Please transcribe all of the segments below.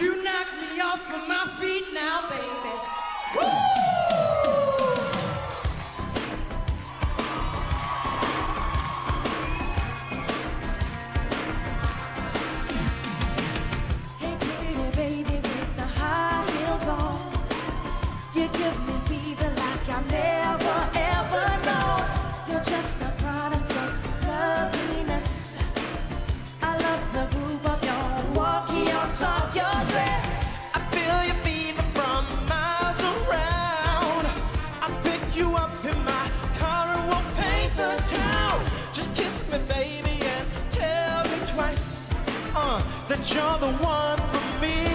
You knock me off of my feet now, baby. Woo! Hey pretty baby with the high heels on. You give me fever like I never ever known. You're just a product in my car and we'll paint the town. Just kiss me, baby, and tell me twice uh, that you're the one for me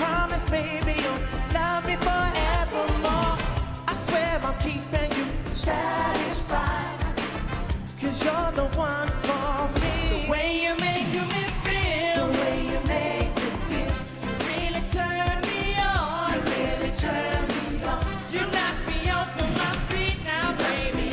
promise, baby, you'll love me forevermore. I swear I'm keeping you satisfied, cause you're the one for